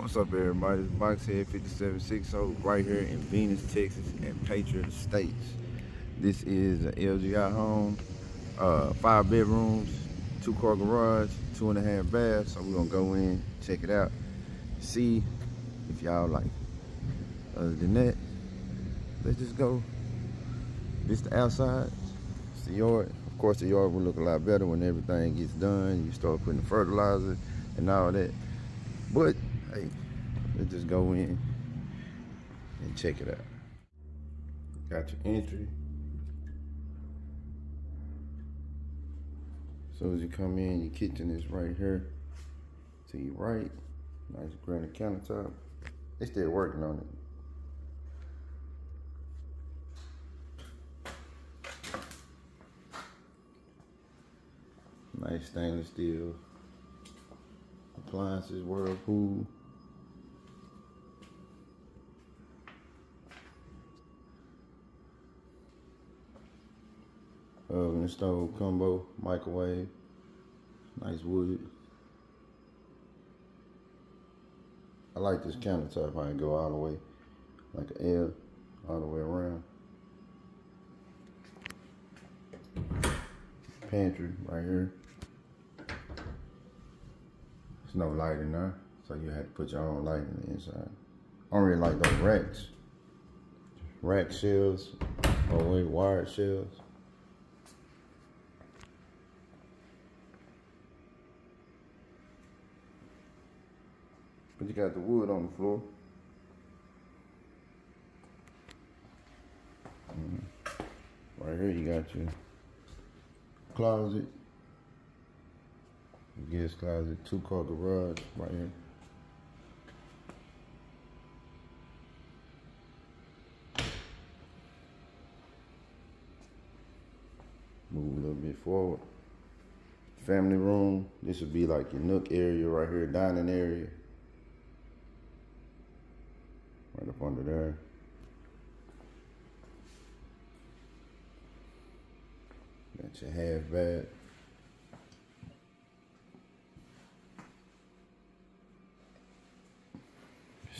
What's up, everybody? It's Boxhead 5760 right here in Venus, Texas, and Patriot Estates. This is an LGI home, uh, five bedrooms, two car garage, two and a half baths. So we're gonna go in, check it out, see if y'all like. Other than that, let's just go. This the outside, it's the yard. Of course, the yard will look a lot better when everything gets done. You start putting fertilizer and all that. But hey, let's just go in and check it out. Got your entry. So as you come in, your kitchen is right here to your right. Nice granite countertop. They still working on it. Nice stainless steel appliances, Whirlpool. Oven and stove combo, microwave, nice wood. I like this countertop, I can go all the way, like an L, all the way around. Pantry right here. There's no light in there, so you have to put your own light in the inside. I don't really like those racks. Rack shelves, or wired shelves. But you got the wood on the floor. Mm-hmm. Right here you got your closet. Guest closet, two car garage right here. Move a little bit forward. Family room. This would be like your nook area right here, dining area. Right up under there. Got your half bath.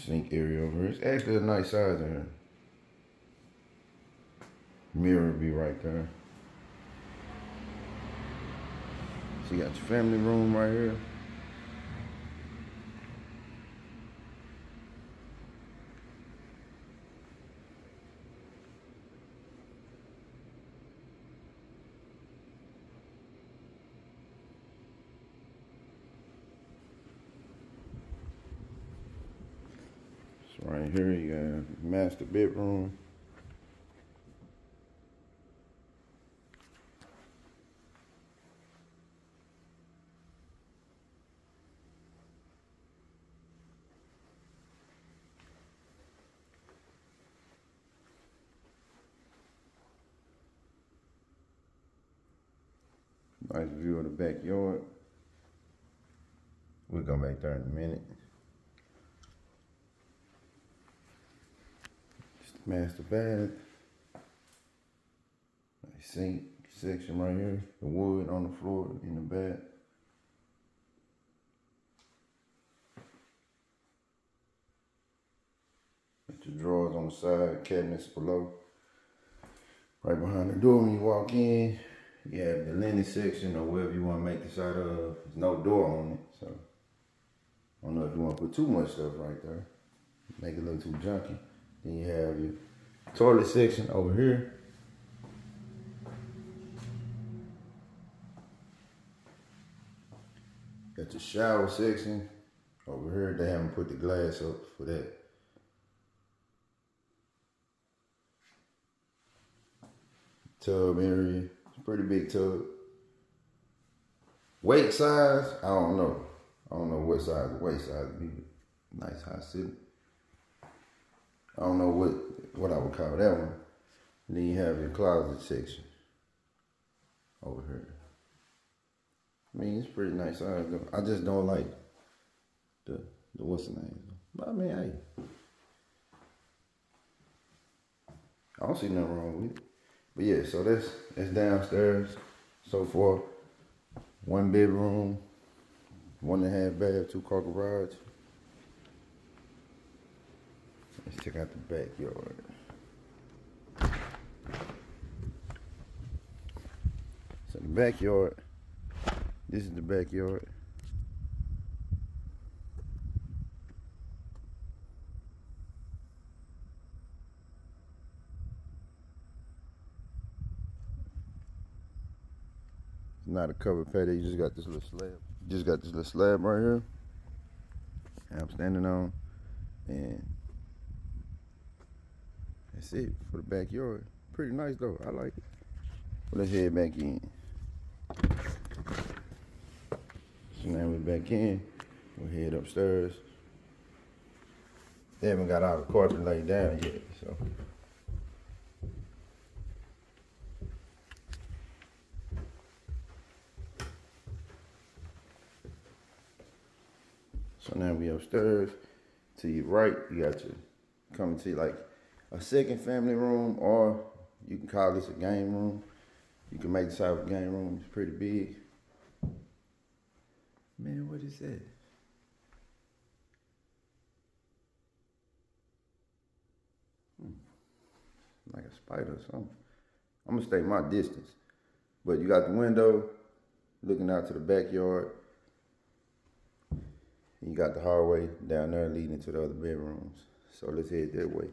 Sink area over here. It's actually a nice size in here. Mirror be right there. So you got your family room right here. So right here you got master bedroom. Nice view of the backyard. We'll go back there in a minute. Master bath. Sink section right here. The wood on the floor in the. Got your drawers on the side, cabinets below. Right behind the door when you walk in, you have the linen section or wherever you want to make this out of. There's no door on it, so I don't know if you want to put too much stuff right there. Make it look too junky. Then you have your toilet section over here. Got the shower section over here. They haven't put the glass up for that. Tub area. Pretty big tub. Weight size, I don't know. I don't know what size the weight size be. Nice high ceiling. I don't know what what I would call that one. And then you have your closet section over here. I mean, it's pretty nice though. I just don't like the the what's the name. But I mean, hey, I don't see nothing wrong with it. But yeah, so that's that's downstairs. So far, one bedroom, one and a half bath, two car garage. Let's check out the backyard. So the backyard, this is the backyard. It's not a covered patio, you just got this little slab. Just got this little slab right here. I'm standing on. And that's it for the backyard. Pretty nice though. I like it. Well, let's head back in. So now we're back in. We'll head upstairs. They haven't got all the carpet laid down yet, so. So now we upstairs. To your right, you got your come to like a second family room, or you can call this a game room. You can make this out of a game room. It's pretty big. Man, what is that? Hmm. Like a spider or something. I'm gonna stay my distance. But you got the window looking out to the backyard. You got the hallway down there leading to the other bedrooms. So let's head that way.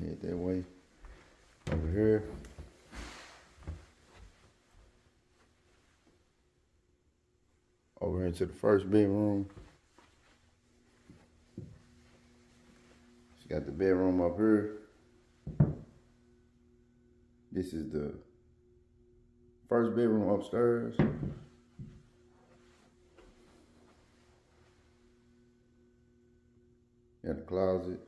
Head that way. Over here. Over into the first bedroom. She got the bedroom up here. This is the first bedroom upstairs. Got the closet.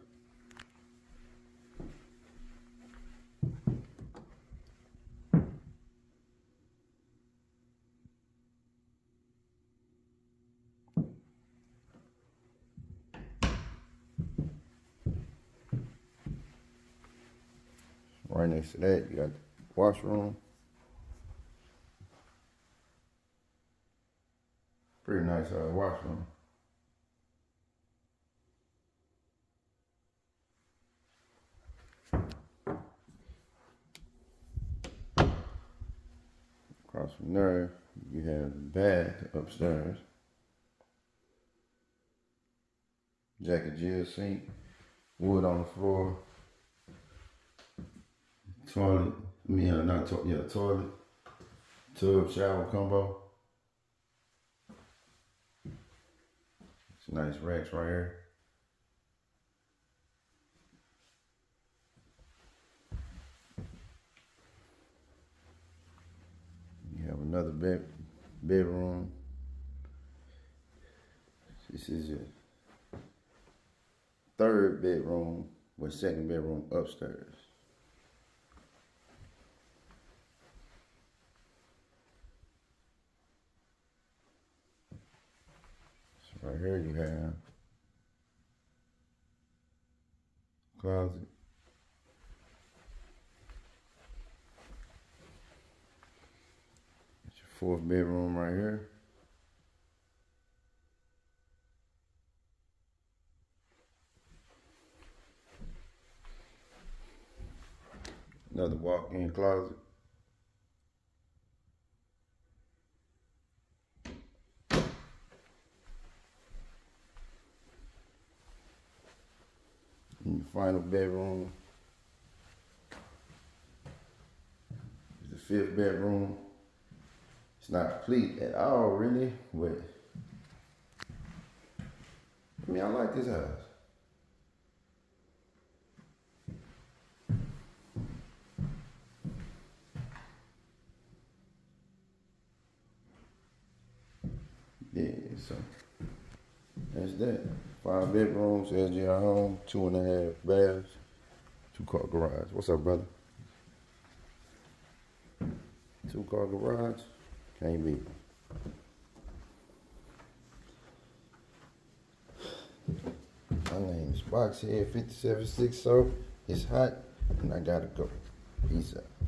Right next to that, you got the washroom. Pretty nice uh, washroom. Across from there, you have the bath upstairs. Jack and Jill sink, wood on the floor, toilet, I mean, uh, not toilet, yeah, toilet, tub, shower combo. It's nice racks right here. You have another bed bedroom. This is your third bedroom with second bedroom upstairs. So right here you have closet. It's your fourth bedroom right here. Another walk-in closet. Your final bedroom the fifth bedroom. It's not complete at all, really, but I mean, I like this house. Yeah, so that's that. Five bedrooms, LGI home, two and a half baths, two car garage. What's up, brother? Two car garage? Can't be. My name is Boxhead 576 so it's hot and I gotta go. Peace out.